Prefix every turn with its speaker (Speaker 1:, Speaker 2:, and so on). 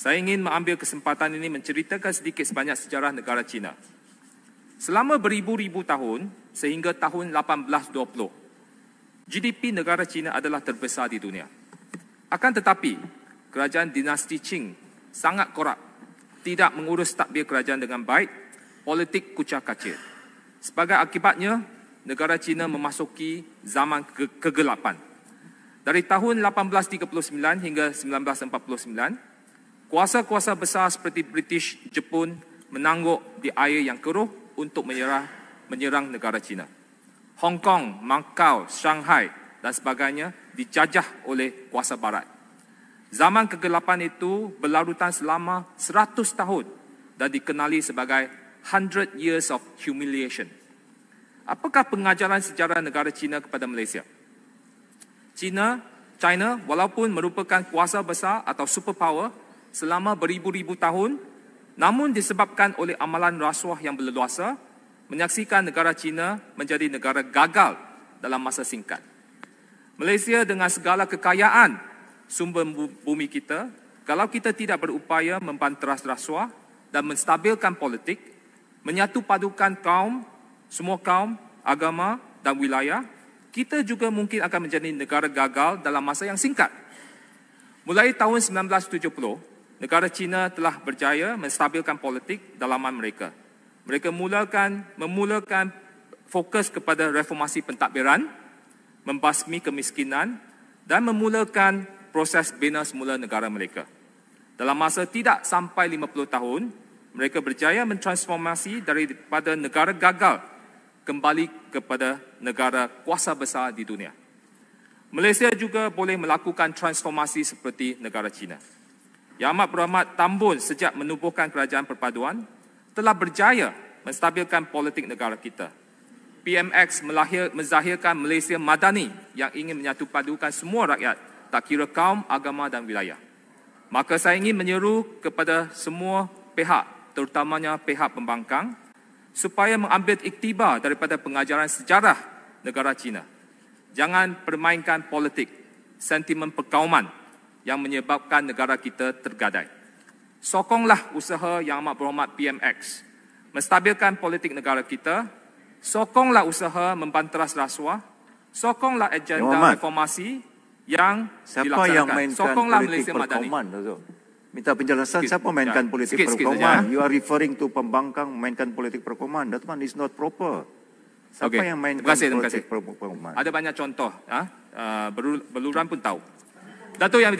Speaker 1: Saya ingin mengambil kesempatan ini menceritakan sedikit sebanyak sejarah negara China. Selama beribu-ribu tahun sehingga tahun 1820, GDP negara China adalah terbesar di dunia. Akan tetapi, kerajaan dinasti Qing sangat korup, tidak mengurus takbir kerajaan dengan baik, politik kucak kacir. Sebagai akibatnya, negara China memasuki zaman ke- kegelapan. Dari tahun 1839 hingga 1949, Kuasa-kuasa besar seperti British, Jepun menangguk di air yang keruh untuk menyerah, menyerang negara China. Hong Kong, Macau, Shanghai dan sebagainya dijajah oleh kuasa barat. Zaman kegelapan itu berlarutan selama 100 tahun dan dikenali sebagai 100 years of humiliation. Apakah pengajaran sejarah negara China kepada Malaysia? China, China walaupun merupakan kuasa besar atau superpower selama beribu-ribu tahun namun disebabkan oleh amalan rasuah yang berleluasa menyaksikan negara China menjadi negara gagal dalam masa singkat. Malaysia dengan segala kekayaan sumber bumi kita, kalau kita tidak berupaya membanteras rasuah dan menstabilkan politik, menyatu padukan kaum, semua kaum, agama dan wilayah, kita juga mungkin akan menjadi negara gagal dalam masa yang singkat. Mulai tahun 1970, negara China telah berjaya menstabilkan politik dalaman mereka. Mereka mulakan memulakan fokus kepada reformasi pentadbiran, membasmi kemiskinan dan memulakan proses bina semula negara mereka. Dalam masa tidak sampai 50 tahun, mereka berjaya mentransformasi daripada negara gagal kembali kepada negara kuasa besar di dunia. Malaysia juga boleh melakukan transformasi seperti negara China. Yang amat berhormat Tambun sejak menubuhkan kerajaan perpaduan telah berjaya menstabilkan politik negara kita. PMX melahir, menzahirkan Malaysia Madani yang ingin menyatu padukan semua rakyat, tak kira kaum, agama dan wilayah. Maka saya ingin menyeru kepada semua pihak, terutamanya pihak pembangkang, supaya mengambil iktibar daripada pengajaran sejarah negara China. Jangan permainkan politik, sentimen perkauman yang menyebabkan negara kita tergadai. Sokonglah usaha yang amat berhormat PMX menstabilkan politik negara kita. Sokonglah usaha membanteras rasuah. Sokonglah agenda reformasi yang
Speaker 2: siapa
Speaker 1: dilaksanakan.
Speaker 2: yang mainkan
Speaker 1: Sokonglah
Speaker 2: politik
Speaker 1: Malaysia Madani.
Speaker 2: perkauman? Minta penjelasan
Speaker 1: Sikit,
Speaker 2: siapa mainkan
Speaker 1: ya.
Speaker 2: politik perkauman.
Speaker 1: saja.
Speaker 2: You are referring to pembangkang mainkan politik perkauman. That one is not proper. Siapa
Speaker 1: Okey.
Speaker 2: yang mainkan
Speaker 1: Terima kasih, terima
Speaker 2: politik
Speaker 1: kasih.
Speaker 2: perkauman?
Speaker 1: Ada banyak contoh. Ha? Uh, beruluran pun tahu. Datuk yang